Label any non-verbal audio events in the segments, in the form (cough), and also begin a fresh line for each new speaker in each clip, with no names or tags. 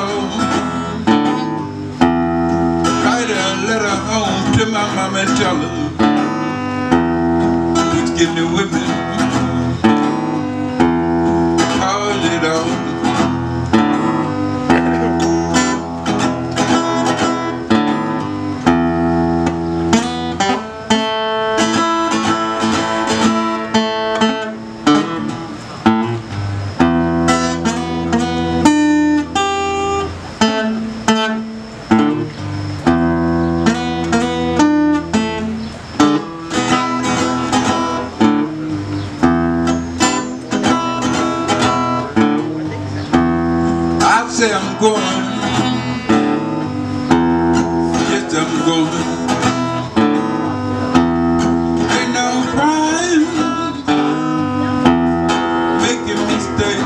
home. Write a letter home to my mama and tell her who's getting with me. Say I'm going. Yes, I'm going. Ain't no making me stay.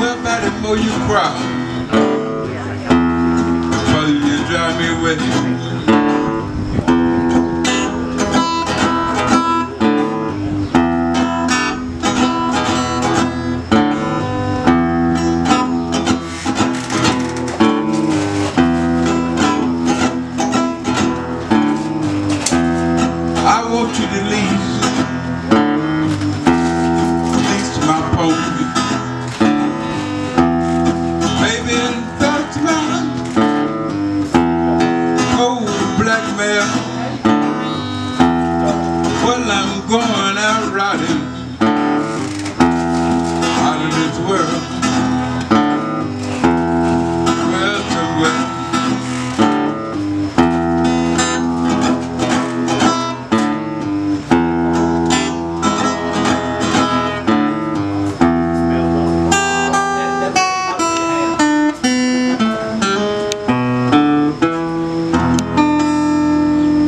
Well, the more you cry, the you drive me away. To my. Maybe that's my old black mare. Well, I'm going out riding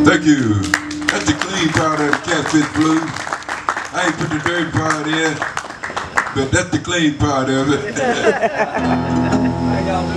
Thank you. That's the clean part of the Catfish Blues. I ain't put the dirty part in, but that's the clean part of it. (laughs)